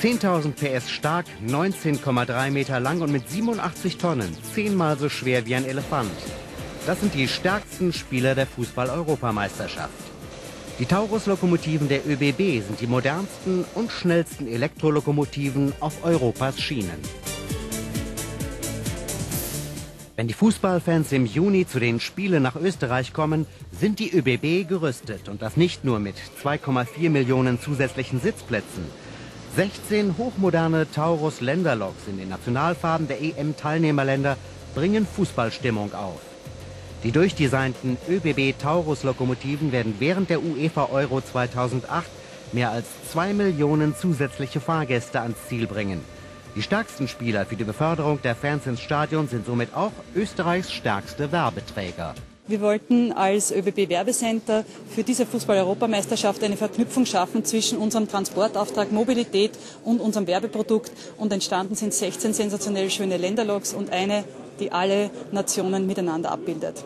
10.000 PS stark, 19,3 Meter lang und mit 87 Tonnen, zehnmal so schwer wie ein Elefant. Das sind die stärksten Spieler der Fußball-Europameisterschaft. Die Taurus-Lokomotiven der ÖBB sind die modernsten und schnellsten Elektrolokomotiven auf Europas Schienen. Wenn die Fußballfans im Juni zu den Spielen nach Österreich kommen, sind die ÖBB gerüstet und das nicht nur mit 2,4 Millionen zusätzlichen Sitzplätzen. 16 hochmoderne Taurus Länderloks in den Nationalfarben der EM-Teilnehmerländer bringen Fußballstimmung auf. Die durchdesignten ÖBB Taurus-Lokomotiven werden während der UEFA Euro 2008 mehr als zwei Millionen zusätzliche Fahrgäste ans Ziel bringen. Die stärksten Spieler für die Beförderung der Fans ins Stadion sind somit auch Österreichs stärkste Werbeträger. Wir wollten als ÖBB Werbecenter für diese Fußball-Europameisterschaft eine Verknüpfung schaffen zwischen unserem Transportauftrag Mobilität und unserem Werbeprodukt. Und entstanden sind 16 sensationell schöne Länderloks und eine, die alle Nationen miteinander abbildet.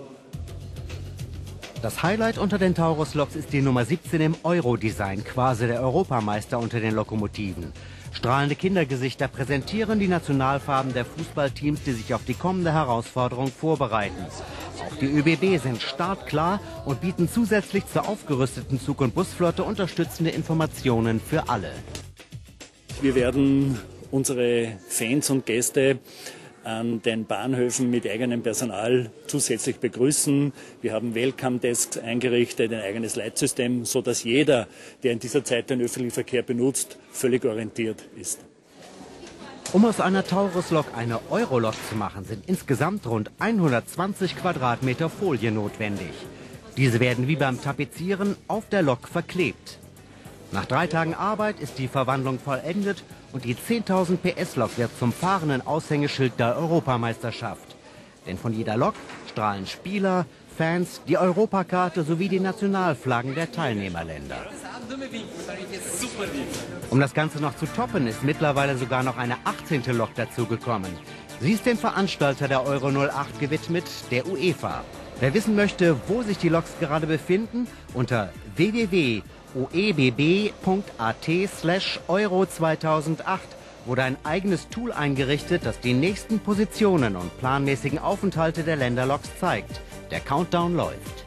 Das Highlight unter den Taurus-Loks ist die Nummer 17 im Euro-Design, quasi der Europameister unter den Lokomotiven. Strahlende Kindergesichter präsentieren die Nationalfarben der Fußballteams, die sich auf die kommende Herausforderung vorbereiten. Auch die ÖBB sind startklar und bieten zusätzlich zur aufgerüsteten Zug- und Busflotte unterstützende Informationen für alle. Wir werden unsere Fans und Gäste an den Bahnhöfen mit eigenem Personal zusätzlich begrüßen. Wir haben Welcome Desks eingerichtet, ein eigenes Leitsystem, sodass jeder, der in dieser Zeit den öffentlichen Verkehr benutzt, völlig orientiert ist. Um aus einer Taurus-Lok eine Eurolok zu machen, sind insgesamt rund 120 Quadratmeter Folie notwendig. Diese werden wie beim Tapezieren auf der Lok verklebt. Nach drei Tagen Arbeit ist die Verwandlung vollendet und die 10.000 PS-Lok wird zum fahrenden Aushängeschild der Europameisterschaft. Denn von jeder Lok strahlen Spieler, Fans, die Europakarte sowie die Nationalflaggen der Teilnehmerländer. Um das Ganze noch zu toppen, ist mittlerweile sogar noch eine 18. Lok dazugekommen. Sie ist dem Veranstalter der Euro 08 gewidmet, der UEFA. Wer wissen möchte, wo sich die Loks gerade befinden, unter www oebb.at slash Euro 2008 wurde ein eigenes Tool eingerichtet, das die nächsten Positionen und planmäßigen Aufenthalte der Länderloks zeigt. Der Countdown läuft.